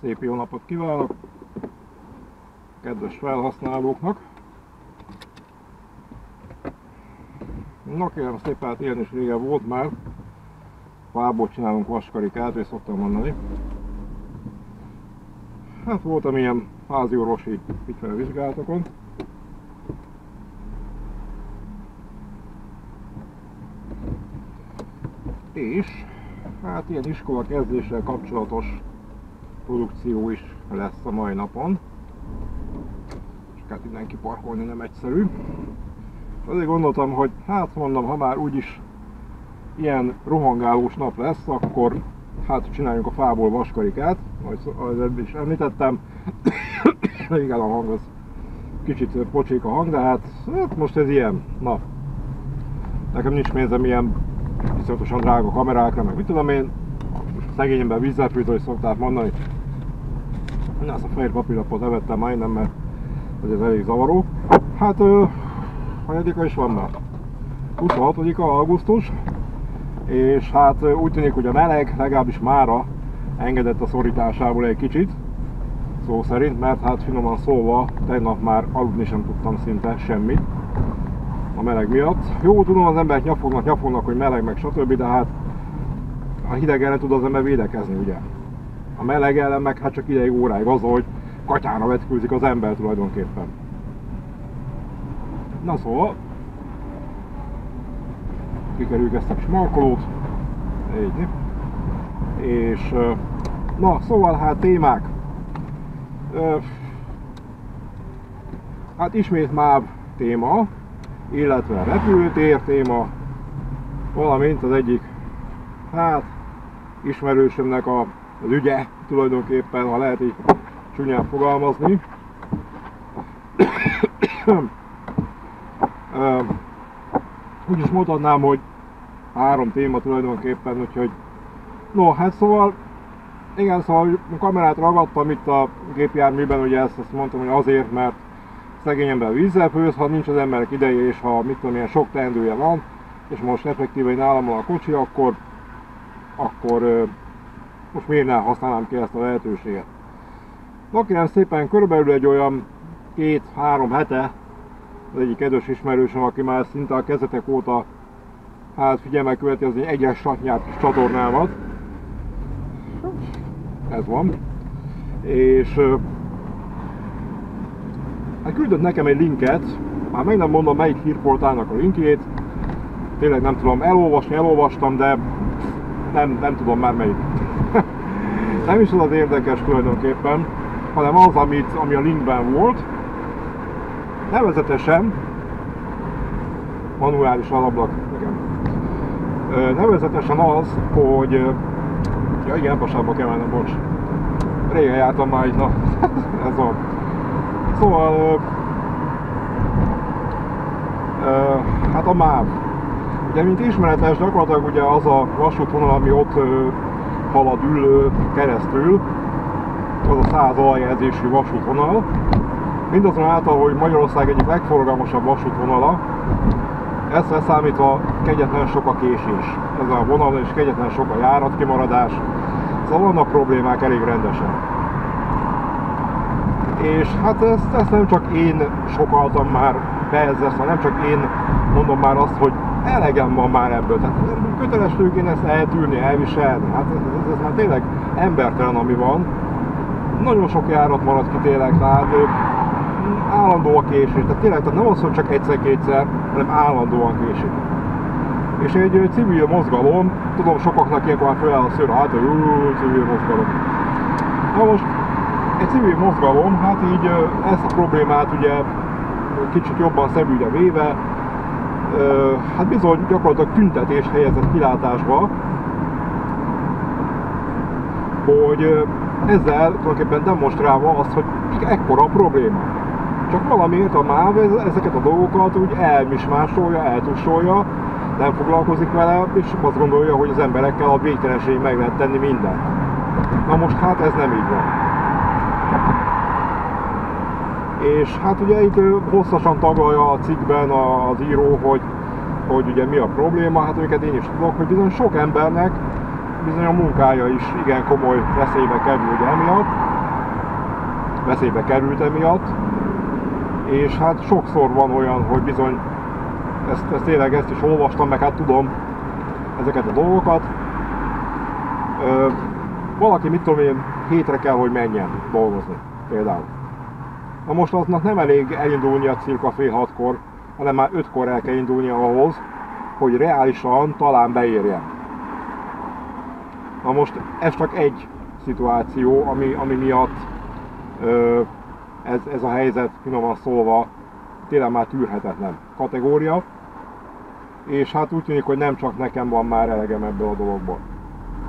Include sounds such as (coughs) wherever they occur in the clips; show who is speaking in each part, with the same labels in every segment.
Speaker 1: Szép jó napot kívánok! Kedves felhasználóknak! Na kérem szépen, hát ilyen is régen volt már. Fából csinálunk vaskarikát, és szoktam mondani. Hát voltam ilyen házi orvosi vizsgálatokon. És hát ilyen iskola kezdéssel kapcsolatos produkció is lesz a mai napon. És hát innen kiparkolni nem egyszerű. Azért gondoltam, hogy hát mondom, ha már úgyis ilyen rohangálós nap lesz, akkor hát csináljunk a fából vaskarikát, ahogy is említettem. (coughs) Igen, a hang az kicsit pocsék a hang, de hát, hát most ez ilyen. Na, nekem nincs pénzem ilyen viszonyatosan drága kamerákra, meg mit tudom én. Szegényemben vízzelfűt, hogy szokták mondani. Na, ezt a fehér papírlapot levettem majdnem, mert ez elég zavaró. Hát, hanyadika is van már? 26-a augusztus, és hát úgy tűnik, hogy a meleg legalábbis mára engedett a szorításából egy kicsit, szó szerint, mert hát finoman szólva tegnap már aludni sem tudtam szinte semmit a meleg miatt. Jó, tudom, az emberek nyafognak, nyafognak, hogy meleg, meg stb., de hát a hideg ellen tud az ember védekezni, ugye? A meleg ellen meg hát csak ideig óráig az, hogy katyára vetkőzik az ember tulajdonképpen. Na szóval, kikerüljük ezt a kis markolót, így, és na, szóval hát témák. Hát ismét MÁV téma, illetve repülőtér téma, valamint az egyik, hát ismerősömnek a, az ügye tulajdonképpen, ha lehet így csúnyán fogalmazni. (coughs) Úgy is mondhatnám, hogy három téma tulajdonképpen, úgyhogy no, hát szóval igen, szóval a kamerát ragadtam itt a gépjárműben, ugye ezt, ezt mondtam, hogy azért, mert szegény ember vízzel főz, ha nincs az emberek ideje, és ha mit tudom, ilyen sok teendője van, és most effektíve nálam van a kocsi, akkor, akkor most miért ne használnám ki ezt a lehetőséget. Na kérem szépen, körülbelül egy olyan két-három hete az egyik kedves ismerősöm, aki már szinte a kezdetek óta hát figyelme követi az egy egyes satnyát csatornámat. Ez van. És hát küldött nekem egy linket, már meg nem mondom melyik hírportálnak a linkjét, tényleg nem tudom elolvasni, elolvastam, de nem, nem tudom már melyik. Nem is az az érdekes tulajdonképpen, hanem az, amit, ami a linkben volt. Nevezetesen, manuális alablak, igen. Nevezetesen az, hogy, ja igen, ebbaságba kell mennem, bocs. Régen jártam már így, na, (laughs) ez van. Szóval, hát a MÁV. Ugye, mint ismeretes, gyakorlatilag ugye az a vasútvonal, ami ott halad ül keresztül, az a 100 aljelzésű vasútvonal. Mindazonáltal, hogy Magyarország egyik legforgalmasabb vasútvonala, ezt leszámítva kegyetlen sok a késés. Ez a vonal és kegyetlen sok a járatkimaradás. Szóval vannak problémák elég rendesen. És hát ezt, ezt nem csak én sokaltam már be ezzel, szóval nem csak én mondom már azt, hogy elegem van már ebből. Tehát köteles én ezt eltűrni, elviselni. Hát ez, ez, ez már tényleg embertelen, ami van. Nagyon sok járat maradt ki tényleg, tehát állandó a késés. Tehát tényleg tehát nem az, hogy csak egyszer-kétszer, hanem állandóan késik. És egy civil mozgalom, tudom sokaknak ilyenkor már föláll a szőr, hát hogy civil mozgalom. Na most egy civil mozgalom, hát így ezt a problémát ugye kicsit jobban szemügyre véve, hát bizony gyakorlatilag tüntetés helyezett kilátásba, hogy ezzel tulajdonképpen demonstrálva azt, hogy ekkora a probléma. Csak valamiért a MÁV ezeket a dolgokat úgy elmismásolja, eltussolja, nem foglalkozik vele, és azt gondolja, hogy az emberekkel a végtelenségig meg lehet tenni mindent. Na most hát ez nem így van. És hát ugye itt hosszasan taglalja a cikkben az író, hogy, hogy ugye mi a probléma, hát őket én is tudok, hogy bizony sok embernek bizony a munkája is igen komoly veszélybe került emiatt, veszélybe került emiatt, és hát sokszor van olyan, hogy bizony ezt, ezt tényleg ezt is olvastam, meg hát tudom ezeket a dolgokat. Ö, valaki, mit tudom én, hétre kell, hogy menjen dolgozni, például. Na most aznak nem elég elindulni a cirka fél hatkor, hanem már ötkor el kell indulni ahhoz, hogy reálisan talán beérjen. Na most ez csak egy szituáció, ami, ami miatt ö, ez, ez a helyzet, finoman szólva, tényleg már tűrhetetlen kategória, és hát úgy tűnik, hogy nem csak nekem van már elegem ebből a dologból,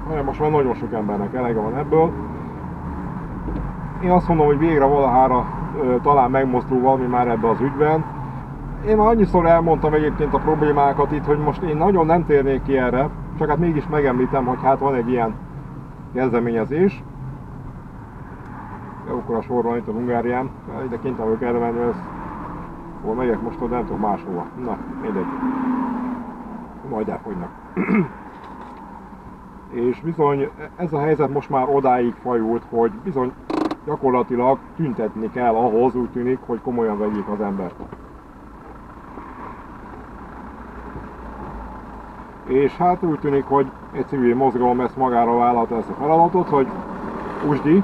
Speaker 1: hanem most már nagyon sok embernek elege van ebből. Én azt mondom, hogy végre valahára talán megmozdul valami már ebbe az ügyben. Én annyiszor elmondtam egyébként a problémákat itt, hogy most én nagyon nem térnék ki erre, csak hát mégis megemlítem, hogy hát van egy ilyen kezdeményezés, akkor a sor van itt a Hungárián, ide kint vagyok erre menni, ez hol megyek most oda, nem tudom máshova. Na, mindegy. Majd elfogynak. (clears throat) És bizony ez a helyzet most már odáig fajult, hogy bizony gyakorlatilag tüntetni kell ahhoz, úgy tűnik, hogy komolyan vegyék az embert. És hát úgy tűnik, hogy egy civil mozgalom ezt magára vállalta ezt a feladatot, hogy Usdi,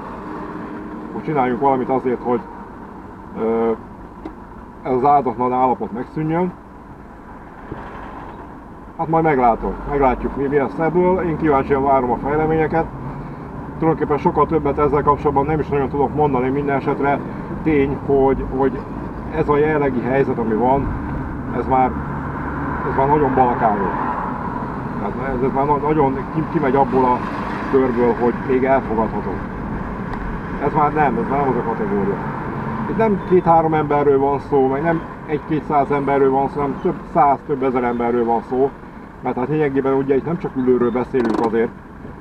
Speaker 1: hogy csináljunk valamit azért, hogy ö, ez az áldatlan állapot megszűnjön. Hát majd meglátom, meglátjuk mi, mi lesz ebből. Én kíváncsian várom a fejleményeket. Tulajdonképpen sokkal többet ezzel kapcsolatban nem is nagyon tudok mondani, minden esetre tény, hogy, hogy ez a jelenlegi helyzet, ami van, ez már, ez már nagyon balkányos. Tehát ez, ez már nagyon kimegy abból a körből, hogy még elfogadható. Ez már nem, ez már nem az a kategória. Itt nem két-három emberről van szó, meg nem egy-kétszáz emberről van szó, hanem több száz, több ezer emberről van szó. Mert hát lényegében ugye itt nem csak ülőről beszélünk azért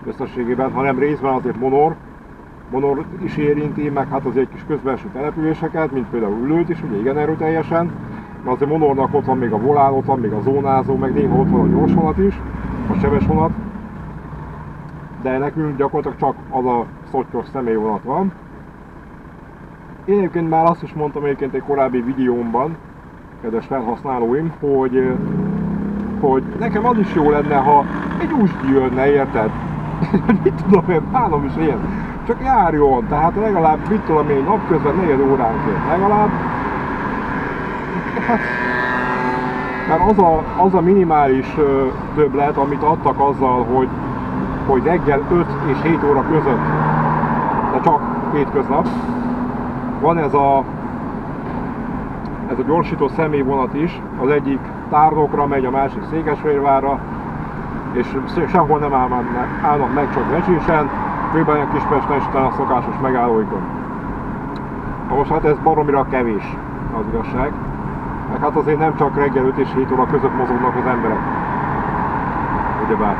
Speaker 1: összességében, hanem részben azért monor, monor is érinti, meg hát azért kis közbenső településeket, mint például ülőt is, ugye igen erőteljesen. Mert azért monornak ott van még a volán, ott van még a zónázó, meg néha ott van a gyorsvonat is, a sebes vonat. De nekünk gyakorlatilag csak az a szottyos személyvonat van. Én egyébként már azt is mondtam egyébként egy korábbi videómban, kedves felhasználóim, hogy, hogy nekem az is jó lenne, ha egy úsdi jönne, érted? (laughs) mit tudom én, bánom is ilyen. Csak járjon, tehát legalább, mit tudom én, napközben negyed óránként, legalább. Hát, mert az a, az a minimális többlet, amit adtak azzal, hogy, hogy reggel 5 és 7 óra között, de csak hétköznap, van ez a, ez a gyorsító személyvonat is, az egyik tárnokra megy, a másik Székesfehérvárra, és sehol nem állnak meg, csak a Kispesten és a szokásos megállóikon. Na most hát ez baromira kevés az igazság. Meg hát azért nem csak reggel 5 és 7 óra között mozognak az emberek. Ugyebár.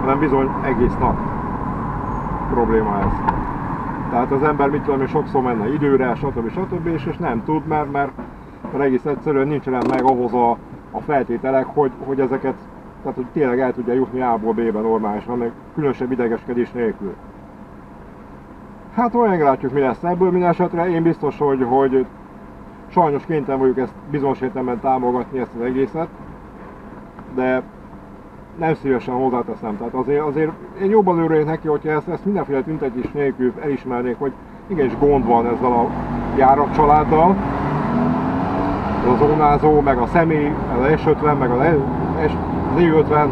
Speaker 1: Hanem bizony egész nap probléma ez. Tehát az ember mit tudom, sokszor menne időre, stb. stb. És, és nem tud, mert, mert, mert egész egyszerűen nincsenek meg ahhoz a, a feltételek, hogy, hogy ezeket, tehát hogy tényleg el tudja jutni A-ból B-be normálisan, meg különösebb idegeskedés nélkül. Hát olyan látjuk, mi lesz ebből minden esetre. Én biztos, hogy, hogy sajnos kénytelen vagyok ezt bizonyos értelemben támogatni ezt az egészet, de nem szívesen hozzáteszem. Tehát azért, azért én jobban örülnék neki, hogyha ezt, ezt mindenféle tüntetés nélkül elismernék, hogy igenis gond van ezzel a járatcsaláddal, az zónázó, meg a személy, az S50, meg az E50,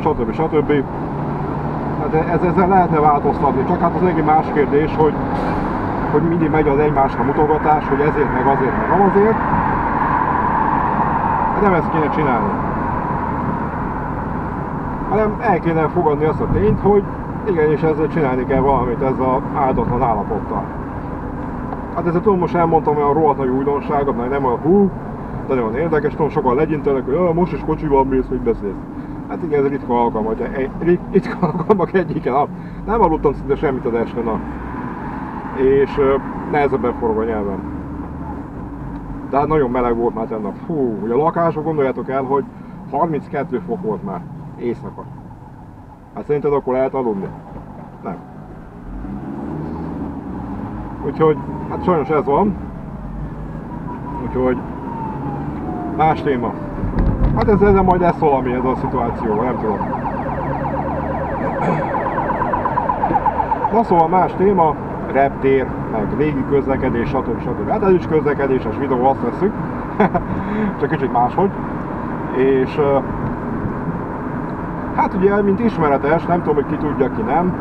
Speaker 1: stb. stb. Hát ez, ezzel lehetne változtatni, csak hát az egy más kérdés, hogy, hogy mindig megy az egymásra mutogatás, hogy ezért, meg azért, meg azért. Hát nem ezt kéne csinálni hanem el kéne fogadni azt a tényt, hogy igenis ezzel csinálni kell valamit ezzel az áldatlan állapottal. Hát ezzel tudom, most elmondtam olyan rohadt nagy újdonságot, mert nem olyan hú, de nagyon érdekes, tudom, sokan legyintenek, hogy most is kocsival mész, hogy beszélsz. Hát igen, ez ritka alkalom, hogy egy, ritka alkalmak egyike nap. Nem aludtam szinte semmit az este nap. És nehezebben forog a nyelvem. De hát nagyon meleg volt már tennap. Fú, hogy a lakások gondoljátok el, hogy 32 fok volt már éjszaka. Hát szerinted akkor lehet aludni? Nem. Úgyhogy, hát sajnos ez van. Úgyhogy más téma. Hát ez, ezzel majd lesz valami ez a szituáció, nem tudom. Na szóval más téma, reptér, meg légi közlekedés, stb. stb. Hát ez is közlekedéses videó, azt veszük. (laughs) Csak kicsit máshogy. És hát ugye, mint ismeretes, nem tudom, hogy ki tudja, ki nem.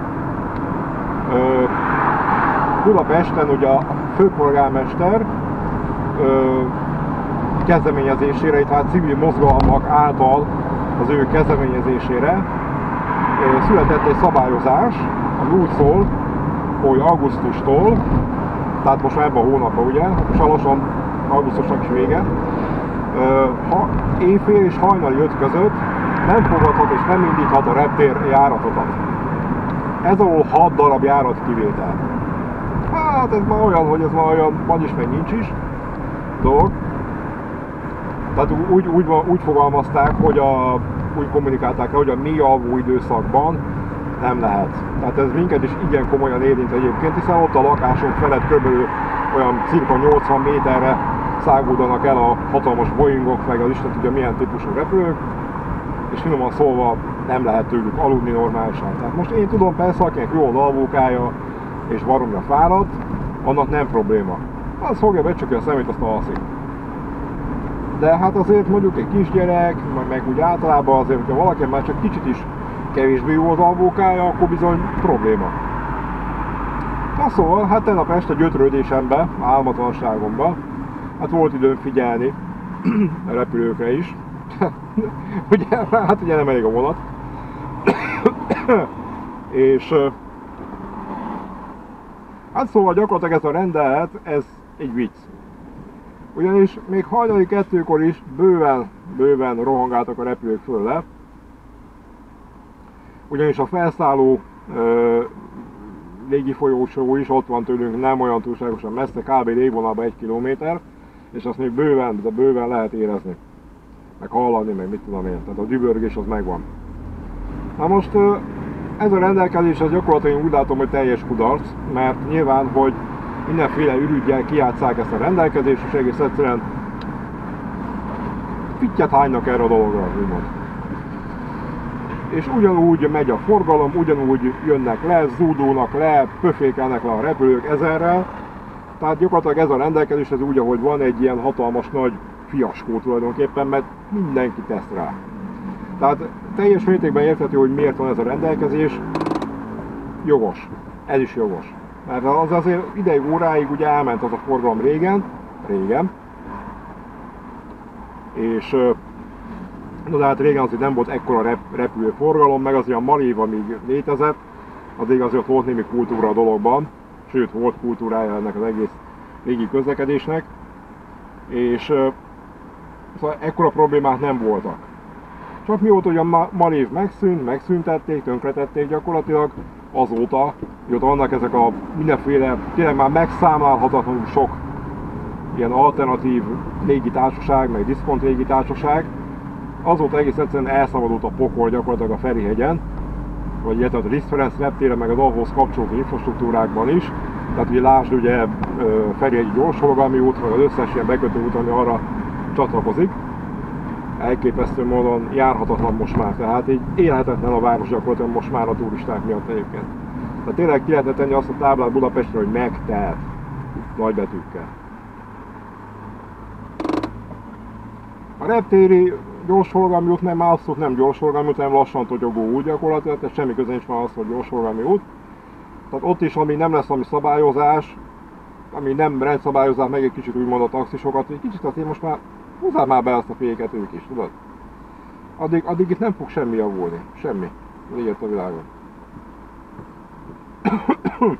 Speaker 1: Budapesten ugye a főpolgármester kezdeményezésére, itt hát civil mozgalmak által az ő kezdeményezésére született egy szabályozás, ami úgy szól, hogy augusztustól, tehát most már ebben a hónapban ugye, most lassan augusztusnak is vége, ha éjfél és hajnali 5 között nem fogadhat és nem indíthat a reptér járatokat. Ez ahol 6 darab járat kivétel. Hát ez már olyan, hogy ez már olyan van is, meg nincs is dolog. Tehát úgy, úgy, úgy fogalmazták, hogy a, úgy kommunikálták el, hogy a mi alvó időszakban nem lehet. Tehát ez minket is igen komolyan érint egyébként, hiszen ott a lakások felett kb. olyan cirka 80 méterre száguldanak el a hatalmas Boeingok, meg az Isten tudja milyen típusú repülők, és finoman szólva nem lehet tőlük aludni normálisan. Tehát most én tudom persze, akinek jó a alvókája és baromra fáradt, annak nem probléma. Az fogja becsukni a szemét, azt alszik de hát azért mondjuk egy kisgyerek, meg, meg úgy általában azért, hogyha valaki már csak kicsit is kevésbé jó az alvókája, akkor bizony probléma. Na szóval, hát tegnap este gyötrődésembe, álmatlanságomba, hát volt időm figyelni (clears throat) a repülőkre is. (laughs) ugye, hát ugye nem elég a vonat. (clears throat) és hát szóval gyakorlatilag ez a rendelet, ez egy vicc. Ugyanis még hajnali kettőkor is bőven, bőven rohangáltak a repülők föl le. Ugyanis a felszálló ö, légifolyósó is ott van tőlünk, nem olyan túlságosan messze, kb. légvonalban egy kilométer, és azt még bőven, de bőven lehet érezni. Meg hallani, meg mit tudom én. Tehát a dübörgés az megvan. Na most ez a rendelkezés az gyakorlatilag úgy látom, hogy teljes kudarc, mert nyilván, hogy mindenféle ürügyel kiátszák ezt a rendelkezést, és egész egyszerűen fittyet hánynak erre a dologra, úgymond. És ugyanúgy megy a forgalom, ugyanúgy jönnek le, zúdulnak le, pöfékelnek le a repülők ezerrel. Tehát gyakorlatilag ez a rendelkezés, ez úgy, ahogy van, egy ilyen hatalmas nagy fiaskó tulajdonképpen, mert mindenki tesz rá. Tehát teljes mértékben érthető, hogy miért van ez a rendelkezés. Jogos. Ez is jogos. Mert az azért ideig óráig ugye elment az a forgalom régen, régen, és no, de hát régen azért nem volt ekkora rep, repülő forgalom, meg azért a Malév, amíg létezett, addig azért volt némi kultúra a dologban, sőt volt kultúrája ennek az egész légi közlekedésnek, és szóval ekkora problémák nem voltak. Csak mióta hogy a Malév megszűnt, megszüntették, tönkretették gyakorlatilag, azóta, mióta vannak ezek a mindenféle, tényleg már megszámlálhatatlanul sok ilyen alternatív légitársaság, meg diszkont légitársaság, azóta egész egyszerűen elszabadult a pokol gyakorlatilag a Ferihegyen, vagy illetve a Liszt Ferenc meg az ahhoz kapcsolódó infrastruktúrákban is. Tehát ugye lásd ugye Ferihegyi gyorsforgalmi út, vagy az összes ilyen bekötő út, ami arra csatlakozik elképesztő módon járhatatlan most már, tehát így élhetetlen a város gyakorlatilag most már a turisták miatt egyébként. Tehát tényleg ki lehetne tenni azt a táblát Budapestre, hogy megtelt nagybetűkkel. A reptéri gyorsforgalmi út nem abszolút nem gyorsforgalmi út, hanem lassan totyogó út gyakorlatilag, tehát semmi köze nincs már az, hogy gyorsforgalmi út. Tehát ott is, ami nem lesz ami szabályozás, ami nem rendszabályozás, meg egy kicsit úgymond a taxisokat, egy kicsit azért most már Húzzál már be azt a féket ők is, tudod? Addig, addig itt nem fog semmi javulni. Semmi. Légyett a világon. (coughs)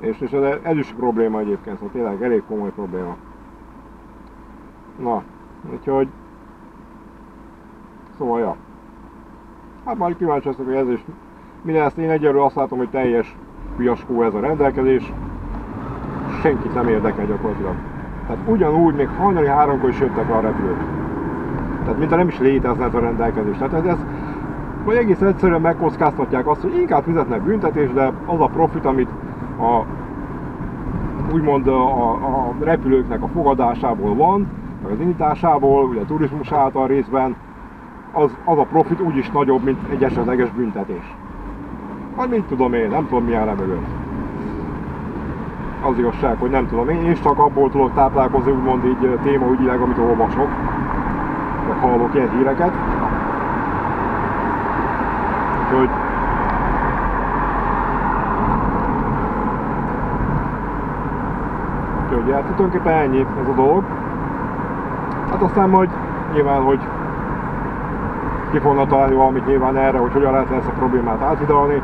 Speaker 1: és, és ez, ez is probléma egyébként, szóval tényleg elég komoly probléma. Na, úgyhogy... Szóval, ja. Hát majd kíváncsi leszek, hogy ez is... Minden ezt én egyelőre azt látom, hogy teljes fiaskó ez a rendelkezés. Senkit nem érdekel gyakorlatilag. Tehát ugyanúgy még hajnali háromkor is jöttek a repülők. Tehát mintha nem is létezne ez a rendelkezés. Tehát ez, ez vagy egész egyszerűen megkockáztatják azt, hogy inkább fizetnek büntetés, de az a profit, amit a úgymond a, a repülőknek a fogadásából van, meg az indításából, ugye a turizmus által részben, az, az a profit úgyis nagyobb, mint egy esetleges büntetés. Hát mit tudom én, nem tudom milyen mögött. Az igazság, hogy nem tudom én, és csak abból tudok táplálkozni, úgymond így témaügyileg, amit olvasok, meg hallok ilyen híreket. Úgyhogy Úgyhogy hát tulajdonképpen ennyi ez a dolog. Hát aztán majd nyilván, hogy ki fognak találni valamit nyilván erre, hogy hogyan lehet ezt a problémát áthidalni.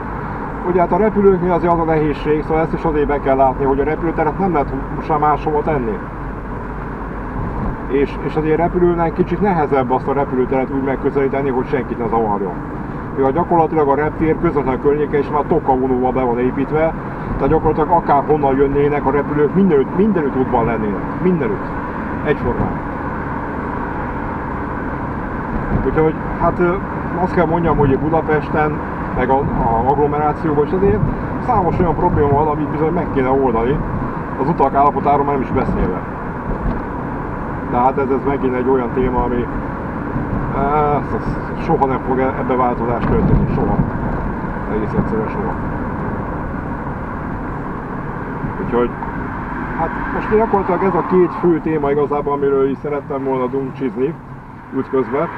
Speaker 1: Ugye hát a repülőknél azért az a nehézség, szóval ezt is azért be kell látni, hogy a repülőteret nem lehet már máshova tenni. És, és azért repülőnek kicsit nehezebb azt a repülőteret úgy megközelíteni, hogy senkit ne zavarjon. Mivel gyakorlatilag a reptér közvetlen környéke is már tokkavonóval be van építve, tehát gyakorlatilag akár honnan jönnének a repülők, mindenütt, mindenütt útban lennének. Mindenütt. Egyformán. Úgyhogy hát azt kell mondjam, hogy Budapesten, meg a, agglomerációban is azért számos olyan probléma van, amit bizony meg kéne oldani, az utak állapotáról már nem is beszélve. Tehát ez, ez megint egy olyan téma, ami ez, ez, soha nem fog ebbe változás történni, soha. Egész egyszerűen soha. Úgyhogy, hát most gyakorlatilag ez a két fő téma igazából, amiről is szerettem volna dumcsizni útközben,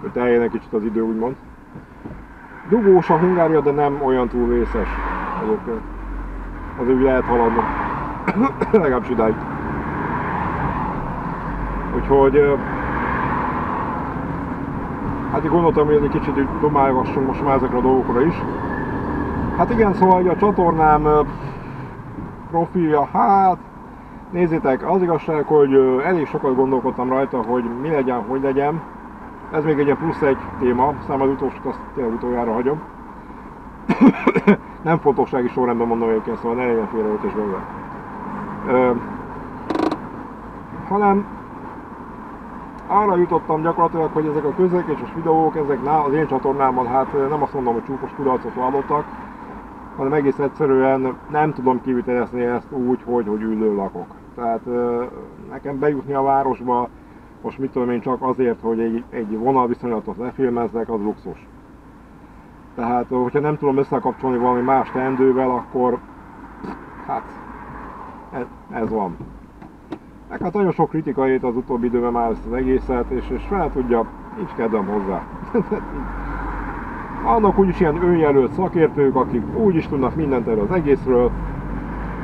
Speaker 1: hogy teljén egy kicsit az idő úgymond. Dugós a Hungária, de nem olyan túl vészes egyébként. Azért úgy lehet haladni. (coughs) Legalábbis idáig. Úgyhogy hát így gondoltam, hogy egy kicsit úgy domálgassunk most már ezekre a dolgokra is. Hát igen, szóval a csatornám profilja, hát nézzétek, az igazság, hogy elég sokat gondolkodtam rajta, hogy mi legyen, hogy legyen. Ez még egy plusz egy téma, szám az utolsót azt tényleg utoljára hagyom. Nem fontossági sorrendben mondom egyébként, szóval ne legyen félreértés belőle. hanem arra jutottam gyakorlatilag, hogy ezek a közlekedéses videók, ezek az én csatornámon, hát nem azt mondom, hogy csúfos kudarcot vallottak, hanem egész egyszerűen nem tudom kivitelezni ezt úgy, hogy, hogy ülő lakok. Tehát nekem bejutni a városba, most mit tudom én csak azért, hogy egy, egy vonalviszonylatot lefilmezzek, az luxus. Tehát, hogyha nem tudom összekapcsolni valami más teendővel, akkor hát ez, ez van. Meg hát nagyon sok kritika ért az utóbbi időben már ezt az egészet, és, és fel tudja, nincs kedvem hozzá. (laughs) Annak úgyis ilyen önjelölt szakértők, akik úgy is tudnak mindent erről az egészről,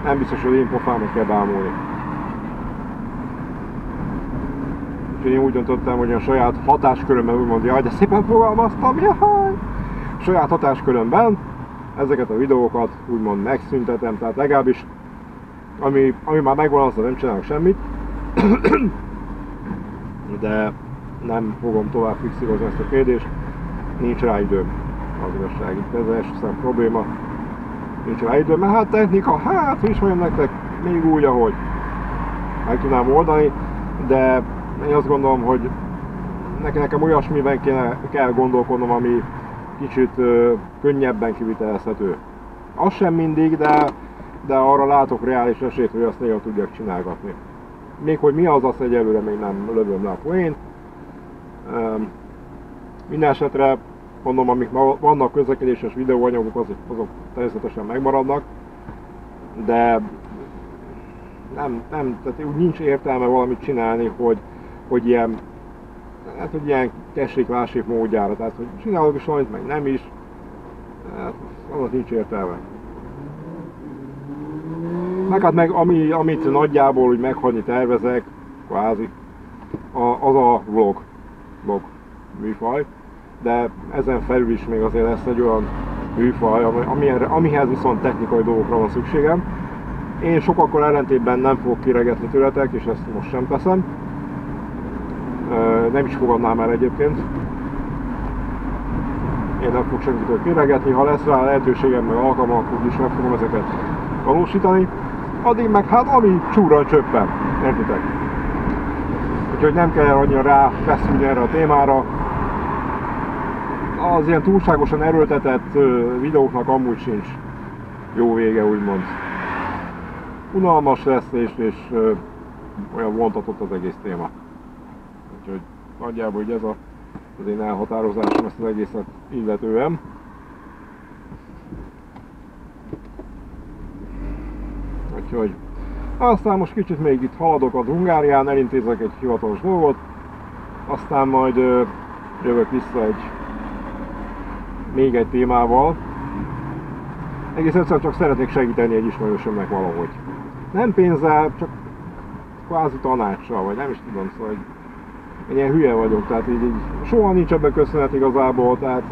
Speaker 1: nem biztos, hogy én pofámat kell bámulni. Úgyhogy én úgy döntöttem, hogy a saját hatáskörömben úgymond, jaj, de szépen fogalmaztam, jaj! Saját hatáskörömben ezeket a videókat úgymond megszüntetem, tehát legalábbis ami, ami már megvan, azzal nem csinálok semmit. (clears throat) De nem fogom tovább fixírozni ezt a kérdést, nincs rá időm az igazság. Itt ez az probléma, nincs rá időm, mert hát technika, hát is mondjam nektek, még úgy, ahogy meg tudnám oldani, de én azt gondolom, hogy nekem, nekem olyasmiben kéne, kell gondolkodnom, ami kicsit ö, könnyebben kivitelezhető. Az sem mindig, de de arra látok reális esélyt, hogy azt néha tudják csinálgatni. Még hogy mi az, azt egyelőre még nem lövöm le a poént. Minden esetre mondom, amik vannak közlekedéses videóanyagok, azok, azok természetesen megmaradnak, de nem, nem, tehát úgy nincs értelme valamit csinálni, hogy, hogy ilyen, hát, hogy ilyen tessék-lássék módjára, tehát hogy csinálok is valamit, meg nem is, hát, annak nincs értelme. Meg hát meg ami, amit nagyjából úgy meghagyni tervezek, kvázi, a, az a vlog, vlog műfaj, de ezen felül is még azért lesz egy olyan műfaj, ami, amihez viszont technikai dolgokra van szükségem. Én sokakkal ellentétben nem fogok kiregetni tőletek, és ezt most sem teszem. Nem is fogadnám el egyébként. Én nem fogok senkitől kiregetni, ha lesz rá lehetőségem, meg alkalmam, akkor is meg fogom ezeket valósítani addig meg hát ami csúran csöppen, értitek? úgyhogy nem kell annyira rá feszülni erre a témára. Az ilyen túlságosan erőltetett videóknak amúgy sincs jó vége, úgymond. Unalmas lesz, és, és olyan vontatott az egész téma. Nagyjából hogy ez a, az én elhatározásom ezt az egészet illetően. Úgyhogy aztán most kicsit még itt haladok a Hungárián, elintézek egy hivatalos dolgot, aztán majd ö, jövök vissza egy még egy témával. Egész egyszerűen csak szeretnék segíteni egy ismerősömnek valahogy. Nem pénzzel, csak kvázi tanácssal, vagy nem is tudom, szóval ilyen hülye vagyok, tehát így, így soha nincs ebben köszönet igazából, tehát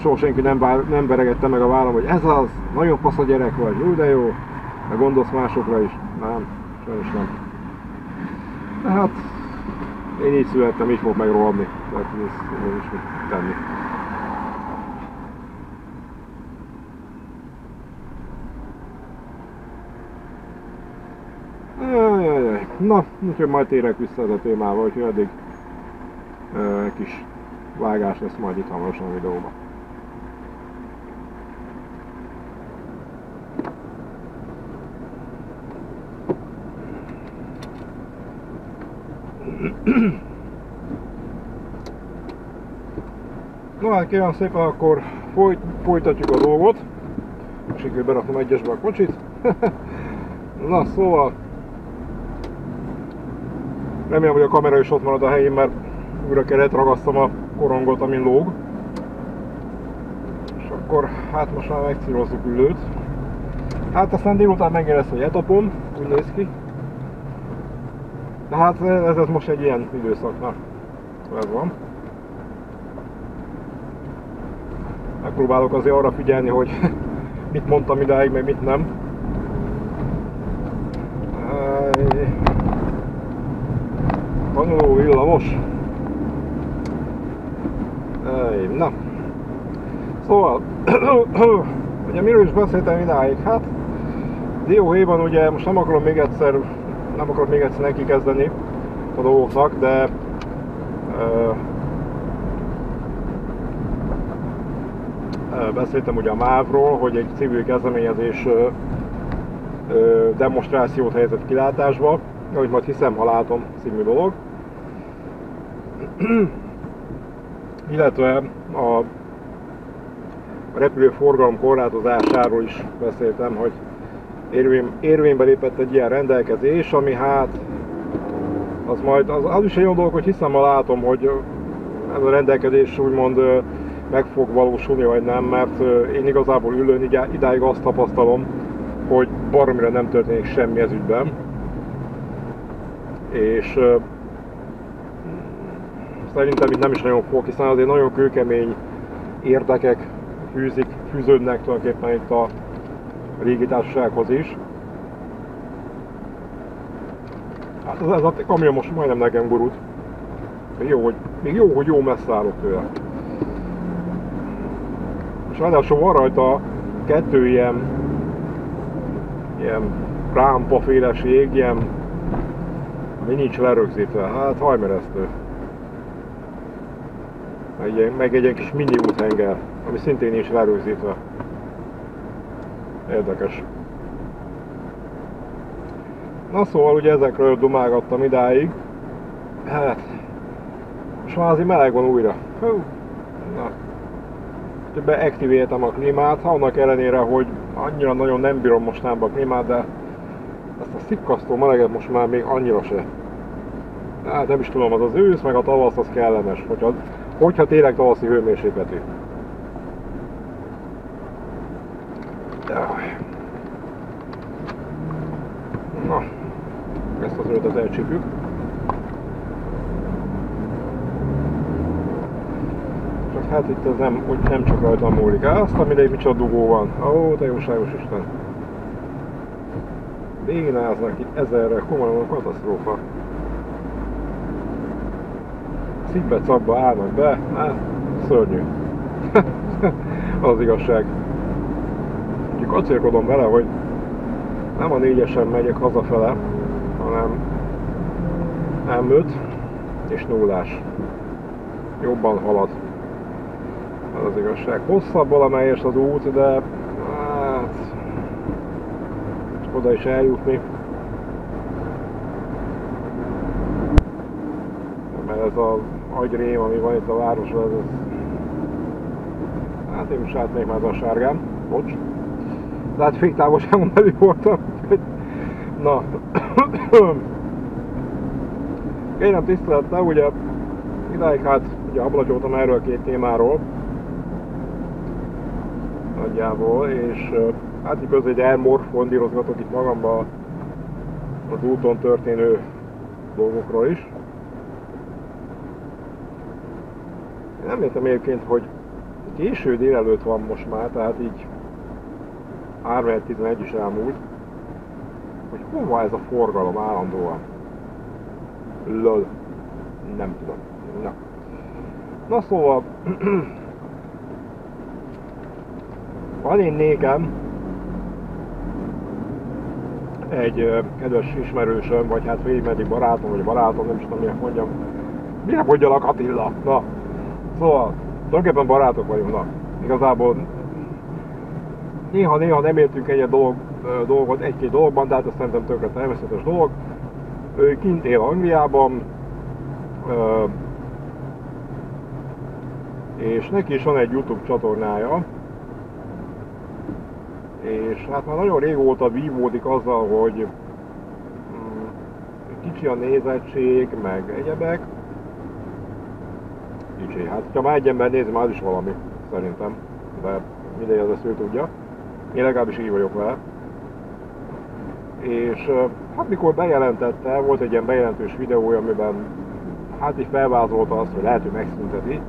Speaker 1: soha senki nem, bár, nem beregette meg a vállam, hogy ez az, nagyon fasz a gyerek vagy, jó de jó, meg gondolsz másokra is. Nem, sajnos nem. Tehát én így születtem, így fog megrohadni, tehát ez, ez is mit tenni. Na, úgyhogy majd térek vissza ez a témával, úgyhogy addig ö, kis vágás lesz majd itt hamarosan a videóban. (clears throat) No hát kérem szépen, akkor folyt, folytatjuk a dolgot. Sikerül beraknom egyesbe a kocsit. (laughs) Na szóval Remélem, hogy a kamera is ott marad a helyén, mert újra kellett ragasztom a korongot, amin lóg. És akkor hát most már megcírozzuk ülőt. Hát aztán délután megint lesz, hogy etapom, úgy néz ki. De hát ez, ez most egy ilyen időszak, na, ez van. Megpróbálok azért arra figyelni, hogy (laughs) mit mondtam idáig, meg mit nem. Villamos. Na. Szóval, (clears throat) ugye miről is beszéltem idáig? Hát, dióhéjban ugye most nem akarom még egyszer, nem akarok még egyszer neki kezdeni a dolgoknak, de uh, beszéltem ugye a MÁV-ról, hogy egy civil kezdeményezés uh, uh, demonstrációt helyezett kilátásba, hogy majd hiszem, ha látom című dolog. (clears throat) illetve a repülő forgalom korlátozásáról is beszéltem, hogy érvény, érvénybe lépett egy ilyen rendelkezés, ami hát az majd, az, az is egy olyan dolog, hogy hiszem, ha látom, hogy ez a rendelkezés úgymond meg fog valósulni, vagy nem, mert én igazából ülőn idáig azt tapasztalom, hogy baromira nem történik semmi ez ügyben. És szerintem itt nem is nagyon fog, hiszen azért nagyon kőkemény érdekek fűzik, fűződnek tulajdonképpen itt a légitársasághoz is. Hát ez, ez a kamion most majdnem nekem gurult. Még jó, hogy, még jó, hogy jó messze állok tőle. És ráadásul van rajta kettő ilyen ilyen rámpaféleség, ilyen ami nincs lerögzítve. Hát hajmeresztő egy, meg egy kis mini úthenger, ami szintén is lerőzítve. Érdekes. Na szóval ugye ezekről dumálgattam idáig. Hát, most már azért meleg van újra. Hú, na. Beaktiváltam a klímát, annak ellenére, hogy annyira nagyon nem bírom mostanában a klímát, de ezt a szikkasztó meleget most már még annyira se. Hát nem is tudom, az az ősz, meg a tavasz az kellemes. Hogyha hogyha tényleg tavaszi hőmérsékletű. Na, ezt az öletet elcsípjük. Csak hát itt ez nem, úgy nem csak rajta múlik. Azt a mindegy, micsoda dugó van. Ó, te jóságos Isten. Bénáznak itt ezerre, komolyan katasztrófa szikbe cabba állnak be, hát szörnyű. (laughs) az igazság. Úgyhogy acélkodom vele, hogy nem a négyesen megyek hazafele, hanem M5 és nullás. Jobban halad. Ez az igazság. Hosszabb valamelyes az út, de hát oda is eljutni. Mert ez az agyrém, ami van itt a városban, ez, ez hát én most átmegyek már a sárgán, bocs. De hát féktávolságon belül voltam, na. (coughs) Kérem tisztelettel, ugye idáig hát ugye ablatyoltam erről a két témáról, nagyjából, és hát igaz, egy elmorfondírozgatok itt magamba az úton történő dolgokról is. Értem egyébként, hogy késő délelőtt van most már, tehát így 3.11 is elmúlt, hogy hova ez a forgalom állandóan. Lol. Nem tudom. Na. Na szóval, (clears throat) van én nékem egy kedves ismerősöm, vagy hát végigmeddig barátom, vagy barátom, nem is tudom miért mondjam. Miért mondjalak Attila? Na, szóval, tulajdonképpen barátok vagyunk, na. Igazából néha-néha nem értünk egy dolog, dolgot, egy-két dologban, de hát ez szerintem tökre természetes dolog. Ő kint él Angliában, és neki is van egy YouTube csatornája, és hát már nagyon régóta vívódik azzal, hogy mm, kicsi a nézettség, meg egyebek. Kicsi, hát ha már egy ember nézi, már is valami, szerintem, de mindegy, az ezt ő tudja. Én legalábbis így vagyok vele. És hát mikor bejelentette, volt egy ilyen bejelentős videója, amiben hát így felvázolta azt, hogy lehet, hogy megszünteti.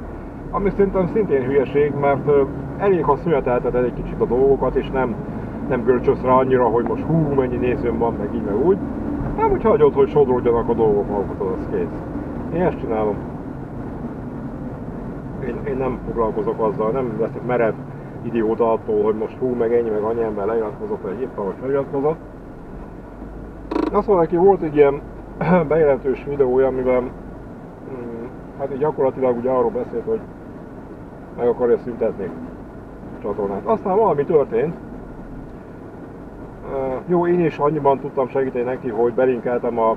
Speaker 1: Ami szerintem szintén hülyeség, mert elég, ha szünetelteted egy kicsit a dolgokat, és nem, nem görcsösz rá annyira, hogy most hú, mennyi nézőm van, meg így, meg úgy. Nem úgy hagyod, hogy sodródjanak a dolgok magukat, az kész. Én ezt csinálom. Én, én nem foglalkozok azzal, nem leszek merev idióta attól, hogy most hú, meg ennyi, meg annyi ember leiratkozott, vagy éppen, hogy feliratkozott. Na szóval neki volt egy ilyen (clears throat) bejelentős videója, amiben mm, hát így gyakorlatilag ugye arról beszélt, hogy meg akarja szüntetni a csatornát. Aztán valami történt. Jó, én is annyiban tudtam segíteni neki, hogy belinkeltem a,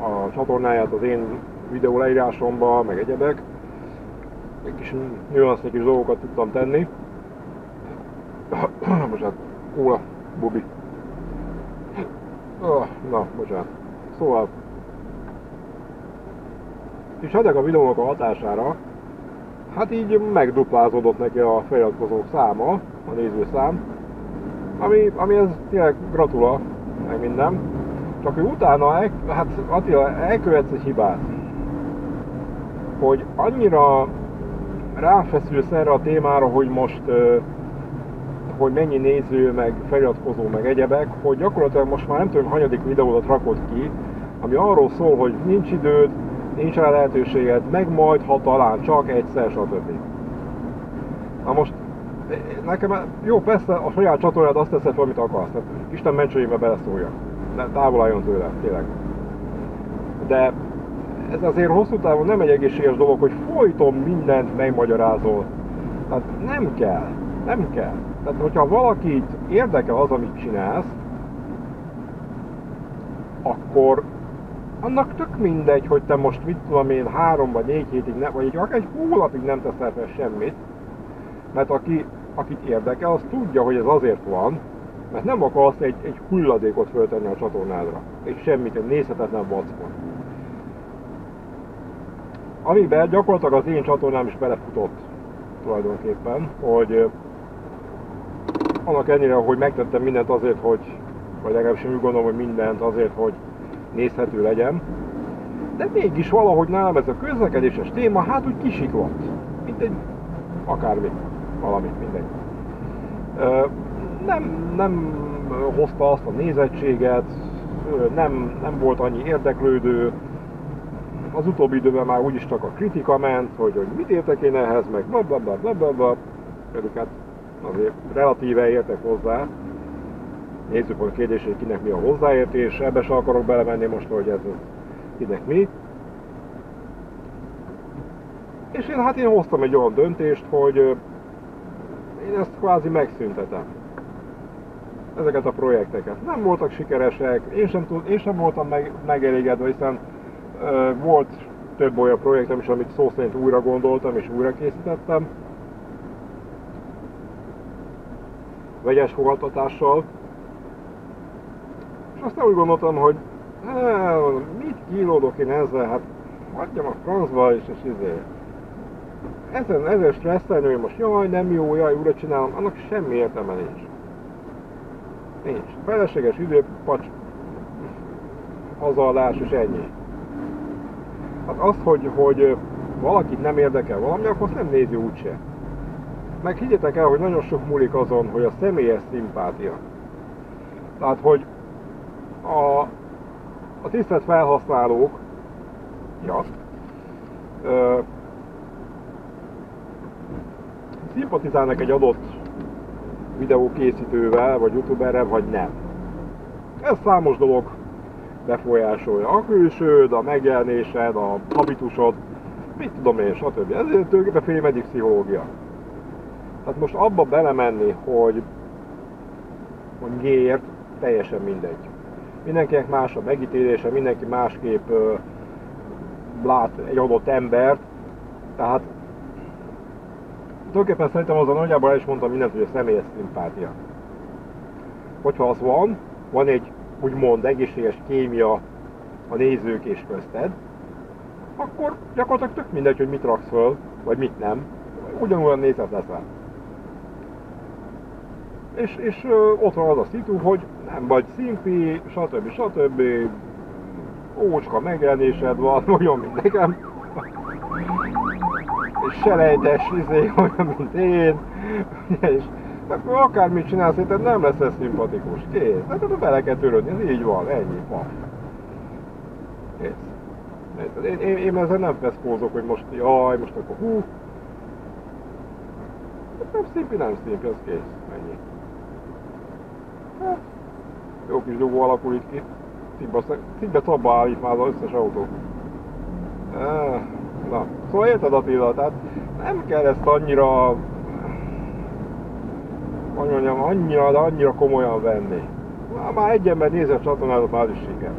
Speaker 1: a csatornáját az én videó leírásomba, meg egyebek. Egy kis nüansznyi kis dolgokat tudtam tenni. (clears throat) Bocsánat, kóla, bubi. Oh, na, bocsánat. Szóval, és ennek a videónak a hatására, hát így megduplázódott neki a feliratkozók száma, a nézőszám, ami, ami ez tényleg gratula, meg minden. Csak hogy utána, el, hát Attila, elkövetsz egy hibát, hogy annyira ráfeszülsz erre a témára, hogy most hogy mennyi néző, meg feliratkozó, meg egyebek, hogy gyakorlatilag most már nem tudom, hanyadik videódat rakod ki, ami arról szól, hogy nincs időd, nincs rá lehetőséged, meg majd, ha talán csak egyszer, stb. Na most, nekem, jó, persze a saját csatornád azt teszed fel, amit akarsz, tehát Isten mencsőjébe beleszólja. De távol álljon tőle, tényleg. De ez azért hosszú távon nem egy egészséges dolog, hogy folyton mindent megmagyarázol. Tehát nem kell, nem kell. Tehát, hogyha valakit érdekel az, amit csinálsz, akkor annak tök mindegy, hogy te most mit tudom én három vagy négy hétig, ne, vagy akár egy hónapig nem teszel fel semmit, mert aki, akit érdekel, az tudja, hogy ez azért van, mert nem akarsz egy, egy hulladékot föltenni a csatornádra, és semmit, egy nézhetetlen vackon. Amiben gyakorlatilag az én csatornám is belefutott tulajdonképpen, hogy annak ennyire, hogy megtettem mindent azért, hogy, vagy legalábbis úgy gondolom, hogy mindent azért, hogy nézhető legyen, de mégis valahogy nálam ez a közlekedéses téma, hát úgy kisiklott. Mint egy akármi, valami, mindegy. Nem, nem hozta azt a nézettséget, nem, nem volt annyi érdeklődő, az utóbbi időben már úgyis csak a kritika ment, hogy, hogy mit értek én ehhez, meg blablabla, blablabla, pedig hát azért relatíve értek hozzá. Nézzük a kérdés, hogy kinek mi a hozzáértés, ebbe sem akarok belemenni most, hogy ez kinek mi. És én hát én hoztam egy olyan döntést, hogy én ezt kvázi megszüntetem. Ezeket a projekteket. Nem voltak sikeresek, én sem, tud, én sem voltam meg, megelégedve, hiszen volt több olyan projektem is, amit szó szerint újra gondoltam és újra készítettem. Vegyes fogadtatással. És aztán úgy gondoltam, hogy mit kílódok én ezzel, hát hagyjam a francba is, és izé. Ezen, ezen stresszelni, hogy most jaj, nem jó, jaj, újra csinálom, annak semmi értelme nincs. Nincs. Felesleges idő, pacs, hazaadás és ennyi. Hát az, hogy, hogy valakit nem érdekel valami, akkor azt nem nézi úgyse. Meg higgyetek el, hogy nagyon sok múlik azon, hogy a személyes szimpátia. Tehát, hogy a, a tisztelt felhasználók, ja, ö, szimpatizálnak egy adott videókészítővel, vagy youtuberrel, vagy nem. Ez számos dolog befolyásolja. A külsőd, a megjelenésed, a habitusod, mit tudom én, stb. Ez tulajdonképpen filmedik pszichológia. Tehát most abba belemenni, hogy, hogy miért, teljesen mindegy. Mindenkinek más a megítélése, mindenki másképp uh, lát egy adott embert, tehát tulajdonképpen szerintem azon nagyjából el is mondtam mindent, hogy a személyes szimpátia. Hogyha az van, van egy úgymond egészséges kémia a nézők és közted, akkor gyakorlatilag tök mindegy, hogy mit raksz föl, vagy mit nem, ugyanolyan nézet leszel. És, és ott van az a szitu, hogy nem vagy szimpi, stb. stb. Ócska megjelenésed van, (laughs) olyan, mint nekem. És selejtes, izé, olyan, mint én. És akkor akármit csinálsz, tehát nem lesz ez szimpatikus. Kész. Hát tehát bele kell törődni, ez így van, ennyi. Van. Kész. Én, én, én ezzel nem feszkózok, hogy most jaj, most akkor hú. Hát nem szimpi, nem szimpi, az kész. Ennyi. Hát, jó kis dugó alakul itt ki. Cikkbe szabba állít már az összes autó. Na, szóval érted Attila, tehát nem kell ezt annyira hogy mondjam, annyira, de annyira komolyan venni. Már, már egy ember nézze a csatornádat, már is siker.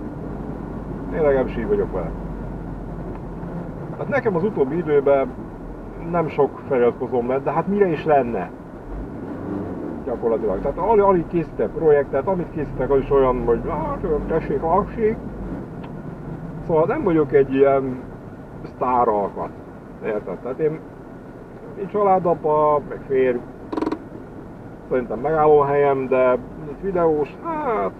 Speaker 1: Én legalábbis így vagyok vele. Hát nekem az utóbbi időben nem sok feliratkozom lett, de hát mire is lenne? Gyakorlatilag. Tehát alig, alig készítek projektet, amit készítek, az is olyan, hogy hát tessék, aksik. Szóval nem vagyok egy ilyen sztár alkat. Érted? Tehát én, én családapa, meg férj, szerintem megálló helyem, de itt videós, hát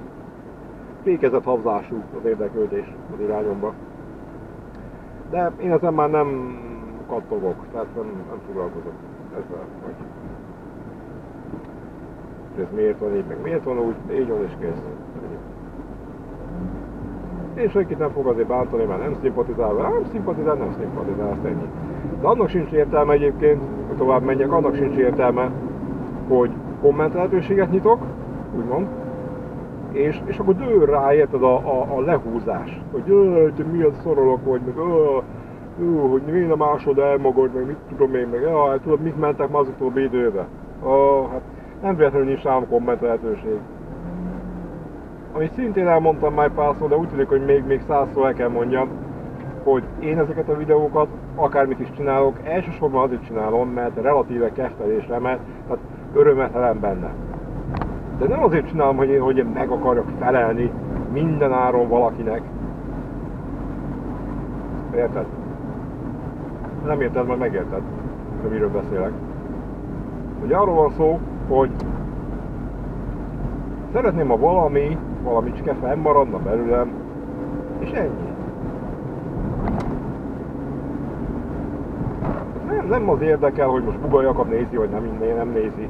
Speaker 1: fékezett habzású az érdeklődés az irányomba. De én ezen már nem kattogok, tehát nem, nem foglalkozok ezzel, hogy ez miért van így, meg miért van úgy, így van és kész. Én senkit nem fog azért bántani, mert nem szimpatizál vele, nem szimpatizál, nem szimpatizál, azt ennyi. De annak sincs értelme egyébként, hogy tovább menjek, annak sincs értelme, hogy komment lehetőséget nyitok, úgymond, és, és akkor dől rá, érted, a, a, a lehúzás, hogy te milyen szorolok vagy, meg jó, hogy miért nem ásod el magad, meg mit tudom én, meg jaj, tudod, mit mentek már az utóbbi időben. Ó, hát nem véletlenül nincs rám komment lehetőség. Amit szintén elmondtam már párszor, de úgy tűnik, hogy még, még százszor el kell mondjam, hogy én ezeket a videókat, akármit is csinálok, elsősorban azért csinálom, mert relatíve keftelésre, mert tehát örömetlen benne. De nem azért csinálom, hogy én, hogy én meg akarok felelni minden áron valakinek. Érted? Nem érted, majd megérted, hogy miről beszélek. Hogy arról van szó, hogy szeretném, ha valami, valamicske fennmaradna belőlem, és ennyi. Nem, nem az érdekel, hogy most Buga Jakab nézi, vagy nem, nem nézi.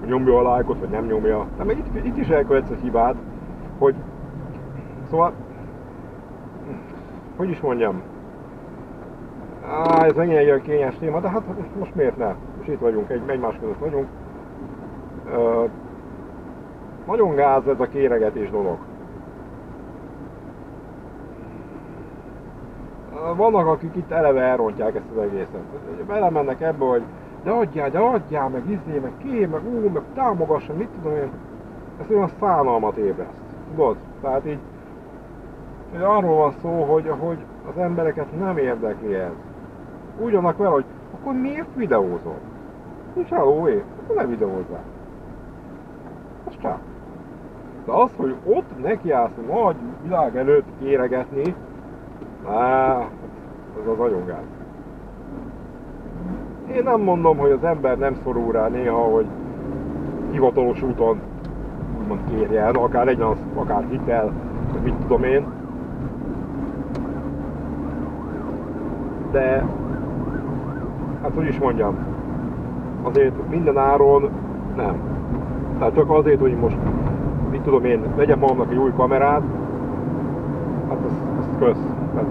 Speaker 1: Hogy nyomja a lájkot, vagy nem nyomja. Nem, itt, itt is elkövetsz egy hibát, hogy szóval hogy is mondjam, Á, ez mennyire egy kényes téma, de hát most miért ne? Most itt vagyunk, egy, egymás között vagyunk. Ö, nagyon gáz ez a kéregetés dolog. Vannak, akik itt eleve elrontják ezt az egészet. Belemennek ebbe, hogy de adjál, de adjál, meg izé, meg ké, meg ú, meg támogassa, mit tudom én. Ez olyan szánalmat ébreszt. Tudod? Tehát így, hogy arról van szó, hogy, hogy az embereket nem érdekli ez. Úgy vele, hogy akkor miért videózol? Nincs halló, akkor nem videózzál. Az csak. De az, hogy ott nekiállsz nagy világ előtt kéregetni, á, az az agyongáz. Én nem mondom, hogy az ember nem szorul rá néha, hogy hivatalos úton úgymond kérjen, akár legyen az, akár hitel, vagy mit tudom én. De, hát hogy is mondjam, azért minden áron nem. Tehát csak azért, hogy most mit tudom én, vegyem magamnak egy új kamerát, kösz. Hát.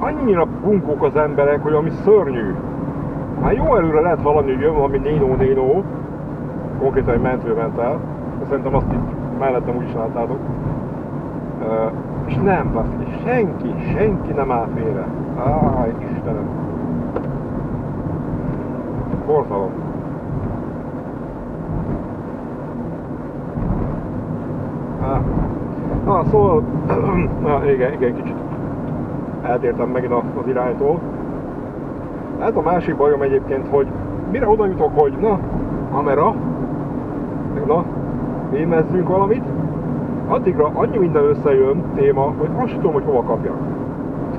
Speaker 1: Annyira bunkók az emberek, hogy ami szörnyű. Hát jó előre lehet hallani, hogy jön valami nénó-nénó, konkrétan egy mentő ment el, de szerintem azt itt mellettem úgy is láttátok. Uh, és nem, baszki, senki, senki nem áll félre. Áj, Istenem. Borzalom. Ah. Na, szóval, (clears throat) na, igen, igen, kicsit eltértem megint az iránytól. Hát a másik bajom egyébként, hogy mire oda jutok, hogy na, kamera, na, filmezzünk valamit, addigra annyi minden összejön, téma, hogy azt tudom, hogy hova kapjak.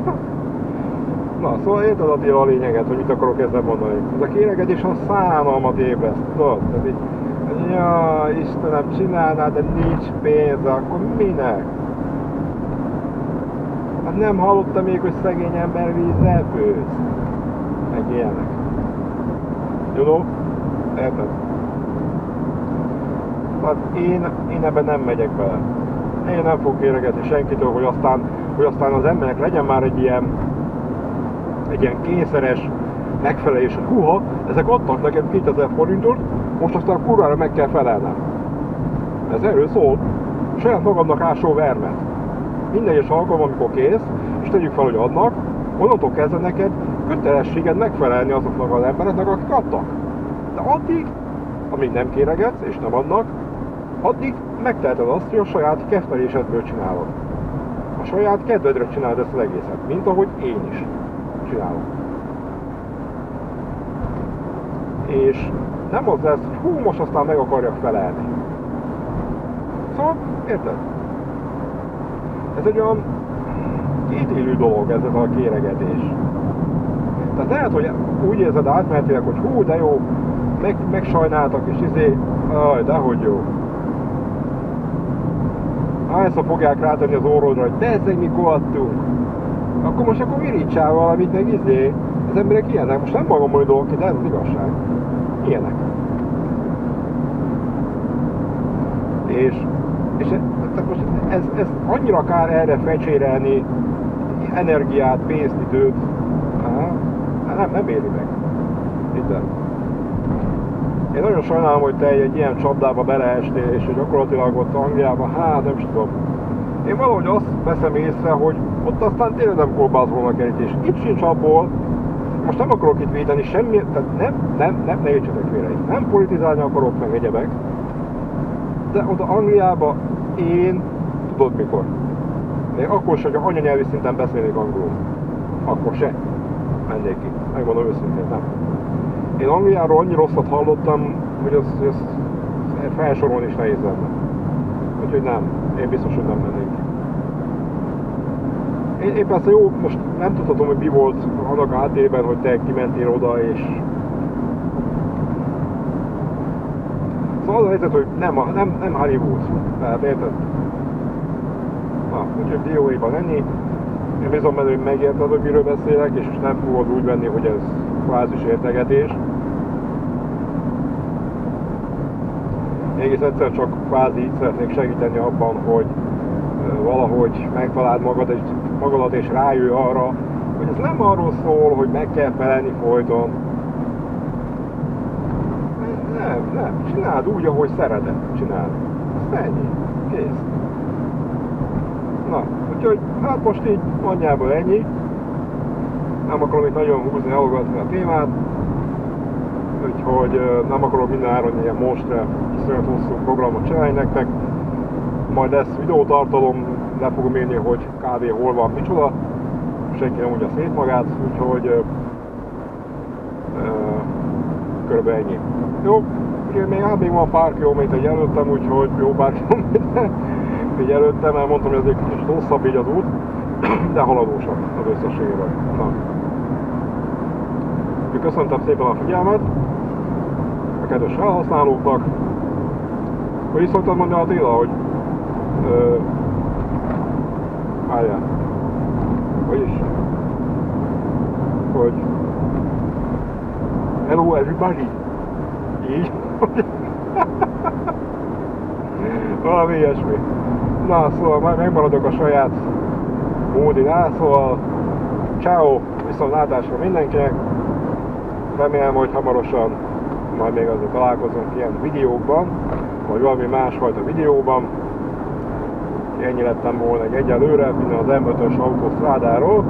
Speaker 1: (laughs) Na, szóval érted Attila a lényeget, hogy mit akarok ezzel mondani. Ez a kéregedés a szánalmat ébreszt, tudod? Tehát így, ja, Istenem, csinálnád, de nincs pénz, akkor minek? Hát nem hallottam még, hogy szegény ember vízzel főz. Meg ilyenek. You? Érted? Tehát én, én ebben nem megyek bele. Én nem fogok kéregetni senkitől, hogy aztán, hogy aztán az embernek legyen már egy ilyen, egy ilyen kényszeres megfelelés, hogy huha, ezek adtak nekem 2000 forintot, most aztán kurvára meg kell felelnem. Ez erről szól. Saját magadnak ásó vermet. Minden egyes alkalom, amikor kész, és tegyük fel, hogy adnak, onnantól kezdve neked kötelességed megfelelni azoknak az embereknek, akik adtak. De addig, amíg nem kéregetsz és nem adnak, addig megteheted azt, hogy a saját kedvelésedből csinálod. A saját kedvedre csinálod ezt az egészet, mint ahogy én is csinálom. És nem az lesz, hogy hú, most aztán meg akarjak felelni. Szóval, érted? Ez egy olyan kétélű dolog ez, ez a kéregetés. Tehát lehet, hogy úgy érzed átmenetileg, hogy hú, de jó, meg, megsajnáltak, és izé, aj, dehogy jó. Hányszor fogják rátenni az orrodra, hogy bezzeg mikor adtunk. Akkor most akkor virítsál valamit, meg izé. Az emberek ilyenek, most nem magam mondom ki, de ez az igazság. Ilyenek. És, és e, tehát most ez, ez annyira kár erre fecsérelni energiát, pénzt, időt. Hát nem, nem éri meg. Itt. Én nagyon sajnálom, hogy te egy ilyen csapdába beleestél, és hogy gyakorlatilag ott Angliában, hát nem is tudom. Én valahogy azt veszem észre, hogy ott aztán tényleg nem kolbászolnak el és itt sincs abból, most nem akarok itt védeni semmi, tehát nem, nem, nem, ne értsetek félre, nem politizálni akarok meg egyebek, de oda Angliába én tudod mikor. Még akkor sem, hogy anyanyelvi szinten beszélnék angolul. Akkor se mennék ki. Megmondom őszintén, nem. Én Angliáról annyi rosszat hallottam, hogy azt, azt felsorolni is nehéz lenne. Úgyhogy nem. Én biztos, hogy nem mennék. Én, én persze jó, most nem tudhatom, hogy mi volt annak átében, hogy te kimentél oda, és Szóval az a helyzet, hogy nem, nem, nem Hollywood. Tehát érted? Na, úgyhogy dióéban ennyi. Én bízom benne, hogy megérted, hogy miről beszélek, és nem fogod úgy venni, hogy ez kvázi értegetés. Egész egyszer csak kvázi szeretnék segíteni abban, hogy valahogy megtaláld magad és, magadat és rájöjj arra, hogy ez nem arról szól, hogy meg kell felelni folyton. Nem, nem, csináld úgy, ahogy szereted, csináld. Azt ennyi, kész. Na, úgyhogy hát most így nagyjából ennyi. Nem akarom itt nagyon húzni, halogatni a témát. Úgyhogy nem akarok minden áron ilyen mostra iszonyat hosszú programot csinálni nektek. Majd lesz videótartalom, le fogom írni, hogy kávé hol van, micsoda. Senki nem mondja szét magát, úgyhogy ö, körülbelül ennyi. Jó, még, hát még van pár kilométer előttem, úgyhogy jó pár (laughs) kilométer így előttem, mert mondtam, hogy ez egy kicsit hosszabb így az út, de haladósabb az összességében. Na. Köszöntöm szépen a figyelmet kedves felhasználóknak. Hogy is szoktad mondani Attila, hogy ö, várjál, hogy Hello everybody! Így? (laughs) Valami ilyesmi. Na, szóval majd megmaradok a saját módinál, szóval ciao, viszont látásra mindenkinek. Remélem, hogy hamarosan majd még azért találkozunk ilyen videókban, vagy valami másfajta videóban. Ennyi lettem volna egy egyelőre, minden az M5-ös autósztrádáról.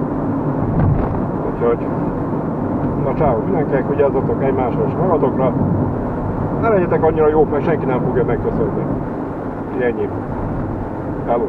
Speaker 1: Úgyhogy, na ciao mindenkinek, vigyázzatok egymásra és magatokra. Ne legyetek annyira jók, mert senki nem fogja megköszönni. Ennyi. Hello.